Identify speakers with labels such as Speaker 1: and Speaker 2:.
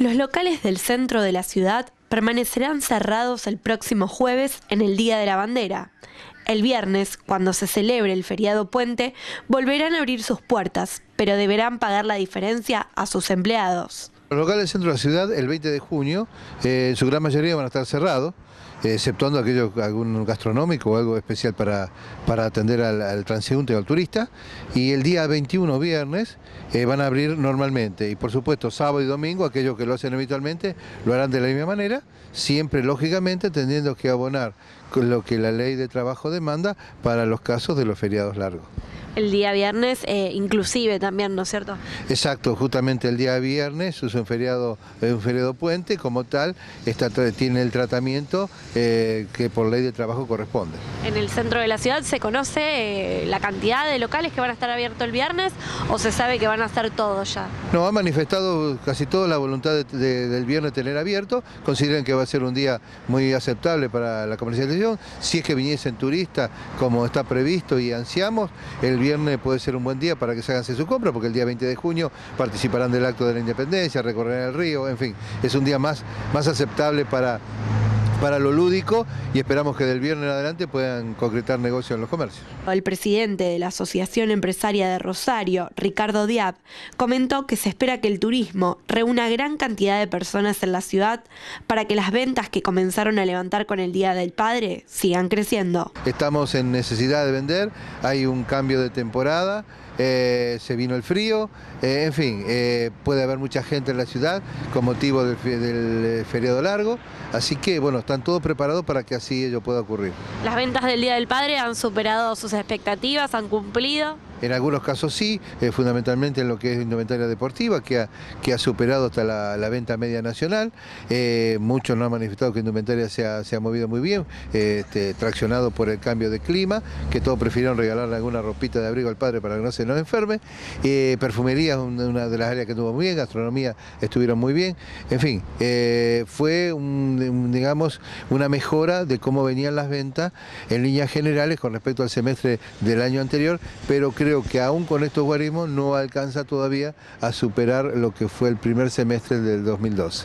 Speaker 1: Los locales del centro de la ciudad permanecerán cerrados el próximo jueves en el Día de la Bandera. El viernes, cuando se celebre el feriado puente, volverán a abrir sus puertas, pero deberán pagar la diferencia a sus empleados.
Speaker 2: Los locales del centro de la ciudad, el 20 de junio, eh, en su gran mayoría van a estar cerrados exceptuando aquello, algún gastronómico o algo especial para, para atender al, transeúnte o al turista. Y el día 21, viernes, eh, van a abrir normalmente. Y por supuesto, sábado y domingo, aquellos que lo hacen habitualmente, lo harán de la misma manera, siempre lógicamente teniendo que abonar lo que la ley de trabajo demanda para los casos de los feriados largos
Speaker 1: el día viernes, eh, inclusive también, ¿no es cierto?
Speaker 2: Exacto, justamente el día viernes es un feriado, un feriado puente, como tal, está, tiene el tratamiento eh, que por ley de trabajo corresponde.
Speaker 1: ¿En el centro de la ciudad se conoce eh, la cantidad de locales que van a estar abiertos el viernes o se sabe que van a estar todos ya?
Speaker 2: No, han manifestado casi toda la voluntad del viernes tener abierto, consideran que va a ser un día muy aceptable para la comercialización, si es que viniesen turistas como está previsto y ansiamos, el viernes puede ser un buen día para que se hagan su compra, porque el día 20 de junio participarán del acto de la independencia, recorrerán el río, en fin, es un día más, más aceptable para para lo lúdico y esperamos que del viernes en adelante puedan concretar negocios en los comercios.
Speaker 1: El presidente de la Asociación Empresaria de Rosario, Ricardo Diab, comentó que se espera que el turismo reúna gran cantidad de personas en la ciudad para que las ventas que comenzaron a levantar con el Día del Padre sigan creciendo.
Speaker 2: Estamos en necesidad de vender, hay un cambio de temporada. Eh, se vino el frío, eh, en fin, eh, puede haber mucha gente en la ciudad con motivo del, del feriado largo, así que bueno, están todos preparados para que así ello pueda ocurrir.
Speaker 1: ¿Las ventas del Día del Padre han superado sus expectativas, han cumplido?
Speaker 2: En algunos casos sí, eh, fundamentalmente en lo que es indumentaria deportiva, que ha, superado hasta la, venta media nacional. Eh, muchos no han manifestado que indumentaria se ha, movido muy bien, este, traccionado por el cambio de clima, que todos prefirieron regalarle alguna ropita de abrigo al padre para que no se nos enferme. Eh, perfumería es una de las áreas que estuvo muy bien, gastronomía estuvieron muy bien. En fin, fue digamos, una mejora de cómo venían las ventas en líneas generales con respecto al semestre del año anterior, pero creo creo que aún con estos guarismos no alcanza todavía a superar lo que fue el primer semestre del 2012.